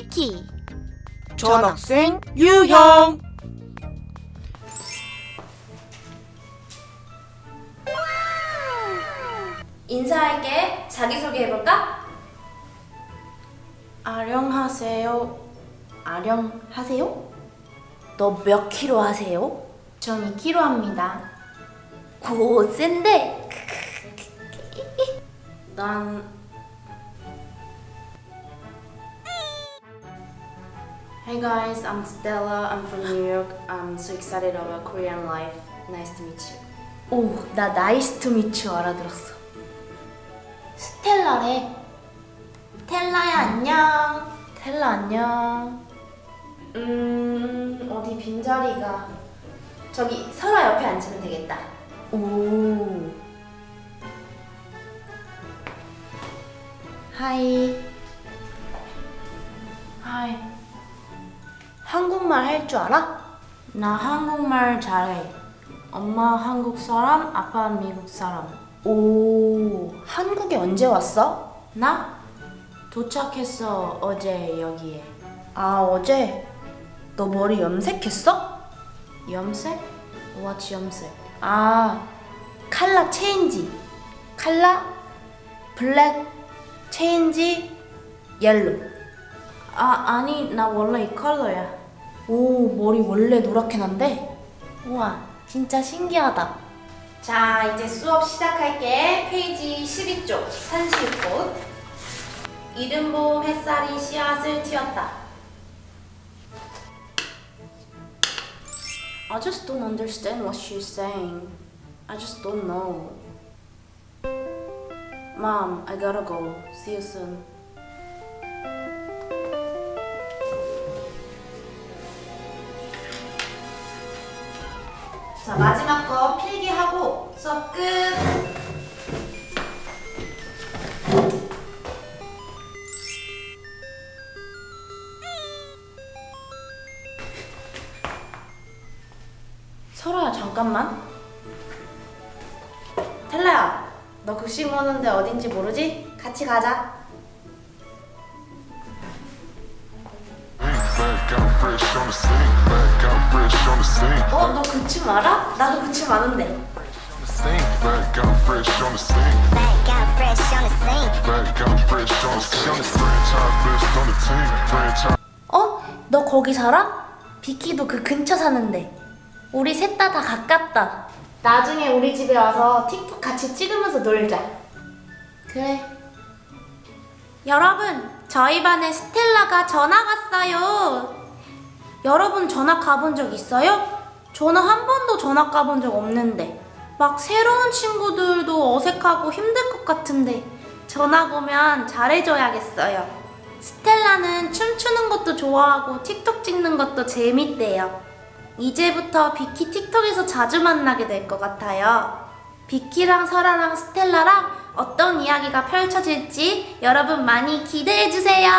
삐키 전학생 유형 인사할게. 자기소개 해볼까? 아령하세요 아령하세요? 너 몇 킬로 하세요? 전 2kg 합니다 고 센데. 난 Hey guys, I'm Stella. I'm from New York. I'm so excited about Korean life. Nice to meet you. 오, 나 nice to meet 알아들었어. 스텔라래. 텔라야 안녕. 텔라 안녕. 음 어디 빈자리가 저기 설아 옆에 앉으면 되겠다. 오. Hi. Hi. 한국말 할 줄 알아? 나 한국말 잘해. 엄마 한국 사람, 아빠 미국 사람. 오. 한국에 언제 왔어? 나 도착했어 어제 여기에. 아, 어제. 너 머리 염색했어? 염색? What's 염색? 아, color change. color black change yellow. 아 아니 나 원래 이 컬러야. 오, 머리 원래 노랗게 난데? 우와, 진짜 신기하다. 자 이제 수업 시작할게. 페이지 12쪽 산수유꽃. 이른 봄 햇살이 씨앗을 틔웠다. I just don't understand what she's saying. I just don't know. Mom, I gotta go. See you soon. 자, 마지막 거 필기하고 수업 끝. 설아야, 잠깐만. 텔라야, 너 급식 먹는데 어딘지 모르지? 같이 가자. 어, 너 그침 알아? 나도 아는데. The team. Franchise. 어? 너 거기 살아? 비키도 그 근처 사는데. 우리 셋 다 다 가깝다. 나중에 우리 집에 와서 틱톡 같이 찍으면서 놀자. 그래. 여러분, 저희 반에 스텔라가 전학 왔어요. 여러분 전학 가본 적 있어요? 저는 한 번도 전학 가본 적 없는데 막 새로운 친구들도 어색하고 힘들 것 같은데 전학 오면 잘해줘야겠어요. 스텔라는 춤추는 것도 좋아하고 틱톡 찍는 것도 재밌대요. 이제부터 비키 틱톡에서 자주 만나게 될 것 같아요. 비키랑 설아랑 스텔라랑 어떤 이야기가 펼쳐질지 여러분 많이 기대해 주세요.